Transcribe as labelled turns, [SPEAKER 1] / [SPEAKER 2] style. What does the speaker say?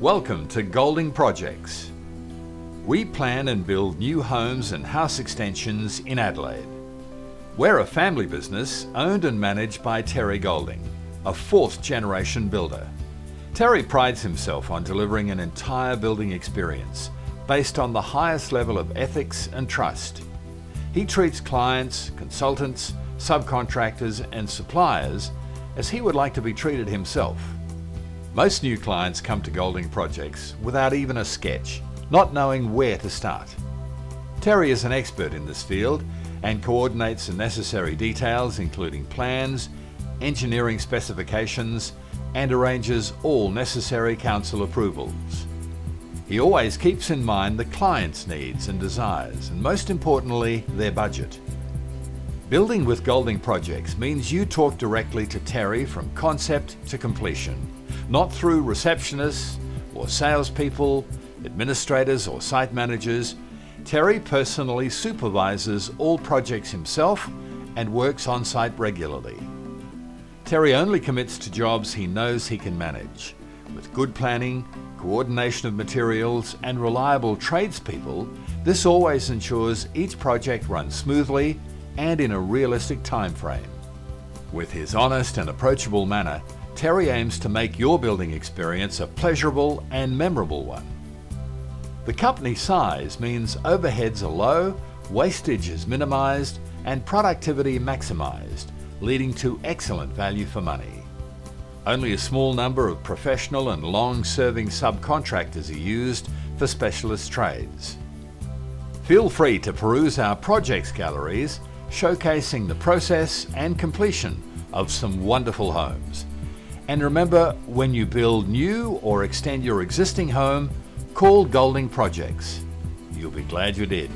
[SPEAKER 1] Welcome to Golding Projects. We plan and build new homes and house extensions in Adelaide. We're a family business owned and managed by Terry Golding, a fourth generation builder. Terry prides himself on delivering an entire building experience based on the highest level of ethics and trust. He treats clients, consultants, subcontractors, and suppliers as he would like to be treated himself. Most new clients come to Golding Projects without even a sketch, not knowing where to start. Terry is an expert in this field and coordinates the necessary details including plans, engineering specifications and arranges all necessary council approvals. He always keeps in mind the client's needs and desires and most importantly their budget. Building with Golding Projects means you talk directly to Terry from concept to completion, not through receptionists or salespeople, administrators or site managers. Terry personally supervises all projects himself and works on site regularly. Terry only commits to jobs he knows he can manage. With good planning, coordination of materials and reliable tradespeople, this always ensures each project runs smoothly and in a realistic time frame. With his honest and approachable manner, Terry aims to make your building experience a pleasurable and memorable one. The company size means overheads are low, wastage is minimised, and productivity maximised, leading to excellent value for money. Only a small number of professional and long-serving subcontractors are used for specialist trades. Feel free to peruse our projects galleries showcasing the process and completion of some wonderful homes. And remember, when you build new or extend your existing home, call Golding Projects. You'll be glad you did.